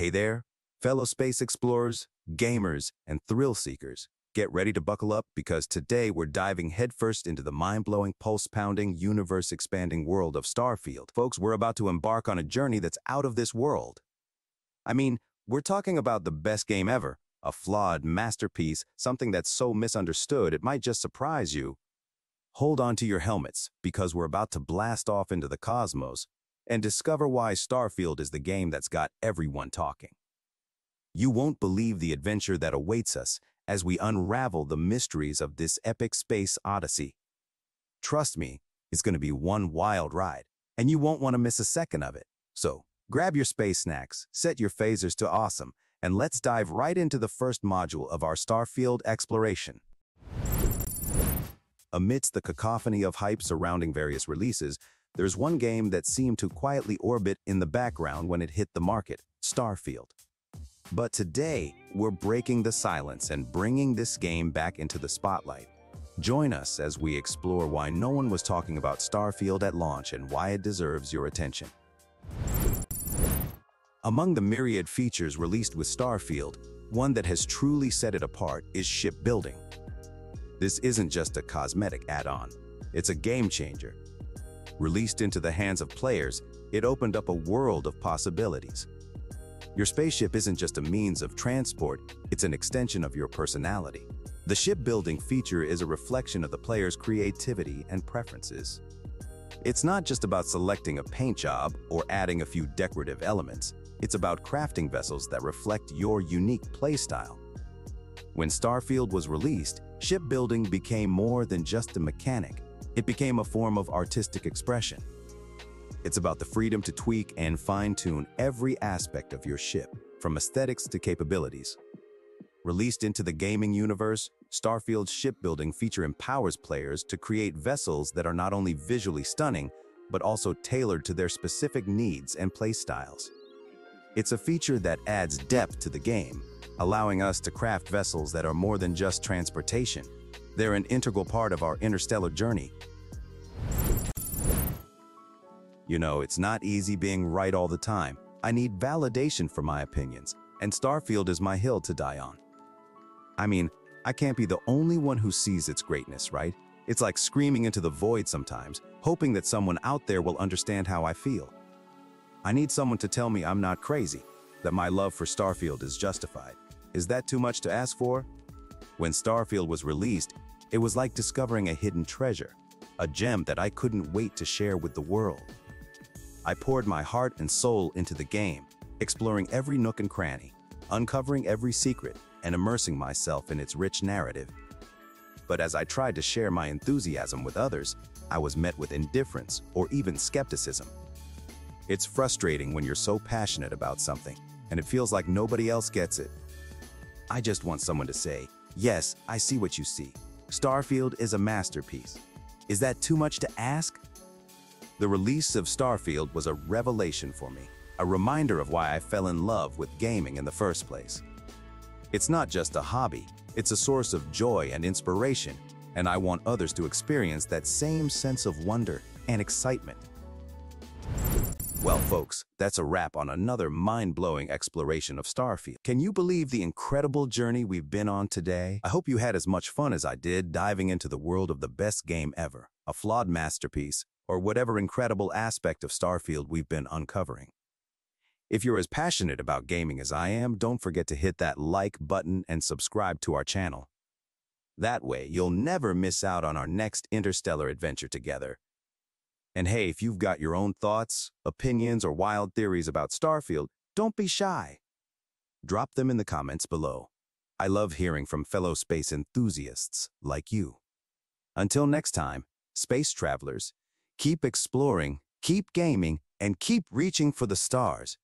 Hey there, fellow space explorers, gamers, and thrill seekers. Get ready to buckle up because today we're diving headfirst into the mind-blowing, pulse-pounding, universe-expanding world of Starfield. Folks, we're about to embark on a journey that's out of this world. I mean, we're talking about the best game ever, a flawed masterpiece, something that's so misunderstood it might just surprise you. Hold on to your helmets because we're about to blast off into the cosmos and discover why Starfield is the game that's got everyone talking. You won't believe the adventure that awaits us as we unravel the mysteries of this epic space odyssey. Trust me, it's going to be one wild ride, and you won't want to miss a second of it. So, grab your space snacks, set your phasers to awesome, and let's dive right into the first module of our Starfield exploration. Amidst the cacophony of hype surrounding various releases, there's one game that seemed to quietly orbit in the background when it hit the market, Starfield. But today, we're breaking the silence and bringing this game back into the spotlight. Join us as we explore why no one was talking about Starfield at launch and why it deserves your attention. Among the myriad features released with Starfield, one that has truly set it apart is shipbuilding. This isn't just a cosmetic add-on, it's a game changer. Released into the hands of players, it opened up a world of possibilities. Your spaceship isn't just a means of transport, it's an extension of your personality. The shipbuilding feature is a reflection of the player's creativity and preferences. It's not just about selecting a paint job or adding a few decorative elements. It's about crafting vessels that reflect your unique playstyle. When Starfield was released, shipbuilding became more than just a mechanic. It became a form of artistic expression. It's about the freedom to tweak and fine-tune every aspect of your ship, from aesthetics to capabilities. Released into the gaming universe, Starfield's shipbuilding feature empowers players to create vessels that are not only visually stunning, but also tailored to their specific needs and playstyles. It's a feature that adds depth to the game, allowing us to craft vessels that are more than just transportation. They're an integral part of our interstellar journey. You know, it's not easy being right all the time. I need validation for my opinions, and Starfield is my hill to die on. I mean, I can't be the only one who sees its greatness, right? It's like screaming into the void sometimes, hoping that someone out there will understand how I feel. I need someone to tell me I'm not crazy, that my love for Starfield is justified. Is that too much to ask for? When Starfield was released, it was like discovering a hidden treasure, a gem that I couldn't wait to share with the world. I poured my heart and soul into the game, exploring every nook and cranny, uncovering every secret, and immersing myself in its rich narrative. But as I tried to share my enthusiasm with others, I was met with indifference or even skepticism. It's frustrating when you're so passionate about something, and it feels like nobody else gets it. I just want someone to say, yes, I see what you see. Starfield is a masterpiece. Is that too much to ask? The release of Starfield was a revelation for me, a reminder of why I fell in love with gaming in the first place. It's not just a hobby, it's a source of joy and inspiration, and I want others to experience that same sense of wonder and excitement. Well, folks, that's a wrap on another mind-blowing exploration of Starfield. Can you believe the incredible journey we've been on today? I hope you had as much fun as I did diving into the world of the best game ever, a flawed masterpiece or whatever incredible aspect of Starfield we've been uncovering. If you're as passionate about gaming as I am, don't forget to hit that like button and subscribe to our channel. That way, you'll never miss out on our next interstellar adventure together. And hey, if you've got your own thoughts, opinions, or wild theories about Starfield, don't be shy. Drop them in the comments below. I love hearing from fellow space enthusiasts like you. Until next time, space travelers, Keep exploring, keep gaming, and keep reaching for the stars.